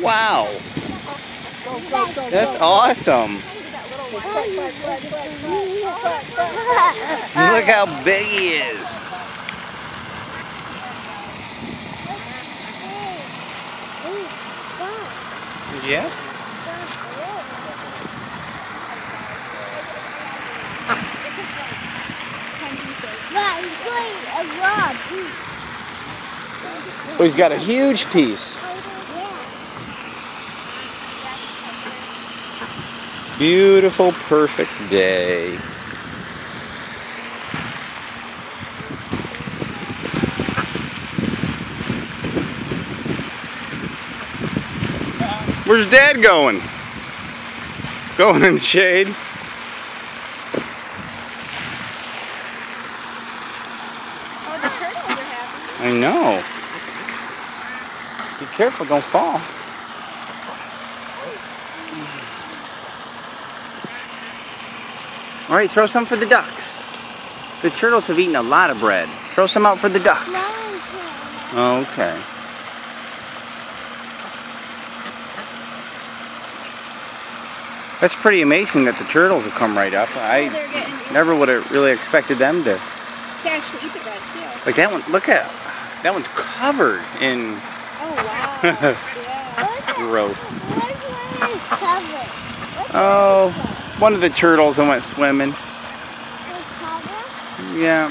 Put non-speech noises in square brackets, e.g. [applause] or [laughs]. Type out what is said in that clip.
Wow. That's awesome. Look how big he is. Yeah. Oh, he's got a huge piece. Beautiful, perfect day. Where's Dad going? Going in the shade. Oh, the turtles are happy. I know. Be careful, don't fall. All right, throw some for the ducks. The turtles have eaten a lot of bread. Throw some out for the ducks. Okay. That's pretty amazing that the turtles have come right up. I never would have really expected them to. to actually eat the bread too. Like that one, look at that one's covered in Oh wow. [laughs] yeah. growth. Which one is covered? Oh, one of the turtles that went swimming. Yeah.